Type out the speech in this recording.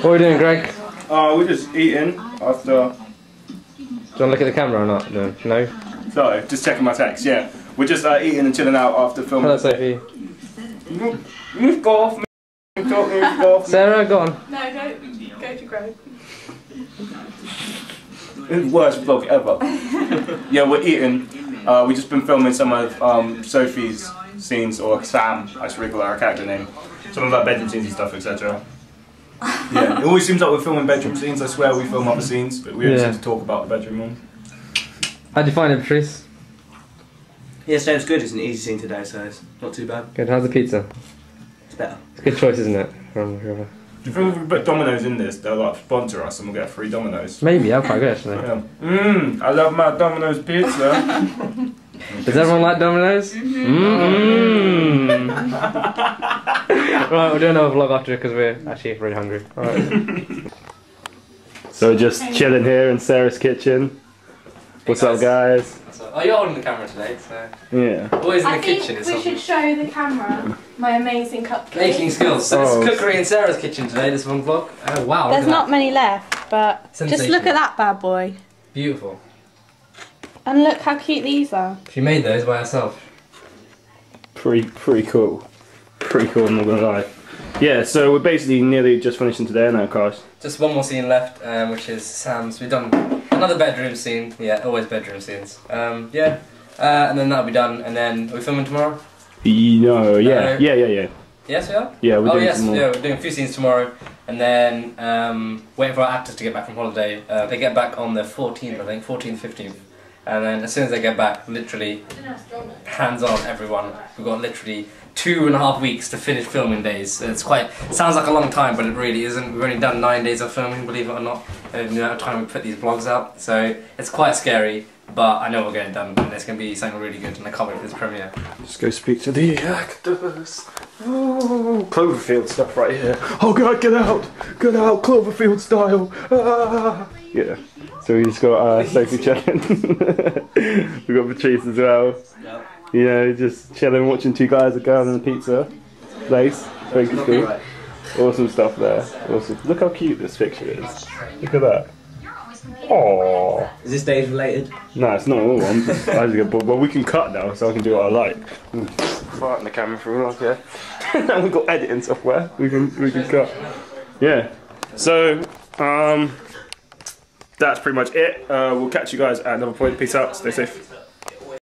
What are we doing, Greg? Uh, we're just eating after. Do you want to look at the camera or not? No. No? Sorry, just checking my text. Yeah, we're just uh, eating and chilling out after filming. Hello, Sophie. Move golf. Move golf. Sarah, go on. No, go, go to Greg. Worst vlog ever. yeah, we're eating. Uh, we've just been filming some of um, Sophie's scenes, or Sam, I should recall our character name. Some of our bedroom scenes and stuff, etc. Yeah, it always seems like we're filming bedroom scenes. I swear we film other scenes, but we only Yeah. seem to talk about the bedroom one. How'd you find it, Patrice? Yeah, so it's good. It's an easy scene today, so it's not too bad. Good. How's the pizza? It's better. It's a good choice, isn't it? From whoever. Do you think if we put Domino's in this, they'll like sponsor us and we'll get free Domino's? Maybe, I'm quite good actually. Yeah. Mmm, I love my Domino's pizza. Does everyone like Domino's? Mmm. right, we'll do another vlog after because we're actually really hungry. Alright. So we're just chilling here in Sarah's kitchen. What's up, guys? Oh, you're holding the camera today, so. Yeah. Always in the I the think kitchen we is should show the camera my amazing cupcake. Making skills. So Oh. this is cookery in Sarah's kitchen today, this one vlog. Oh, wow. There's not that. many left, but just look at that bad boy. Beautiful. And look how cute these are. She made those by herself. Pretty, pretty cool. Pretty cool, I'm not gonna lie. Yeah, so we're basically nearly just finishing today now, guys. Just one more scene left, um, which is Sam's. We've done another bedroom scene. Yeah, always bedroom scenes. Um, yeah. Uh, and then that'll be done. And then are we filming tomorrow? You know, yeah, No. yeah, yeah, yeah. Yes, we are. Yeah, we're oh doing yes, some more. yeah, we're doing a few scenes tomorrow, and then um, waiting for our actors to get back from holiday. Uh, they get back on the 14th, I think, 14th, 15th, and then as soon as they get back, literally hands on everyone. We've got literally two and a half weeks to finish filming Daze. It's quite sounds like a long time, but it really isn't. We've only done nine days of filming, believe it or not. In the amount of time we put these vlogs out, so it's quite scary. But I know we'll get it done, and it's going to be something really good, and I can't wait for this premiere. Let's go speak to the actors. Oh, Cloverfield stuff right here. Oh god, get out! Get out, Cloverfield style! Ah. Yeah. So we just got uh, Sophie chilling. we got Patrice as well. You know, just chilling, watching two guys, a girl, and a pizza place. Very cool. Awesome stuff there. Awesome. Look how cute this picture is. Look at that. Aww. Is this Daze related? No, it's not all. Just, I just get bored. Well, we can cut now, so I can do what I like. Farting the camera through, like yeah. now we've got editing software. We can we can cut. Yeah. So, um, that's pretty much it. Uh, we'll catch you guys at another point. Peace out. Stay safe.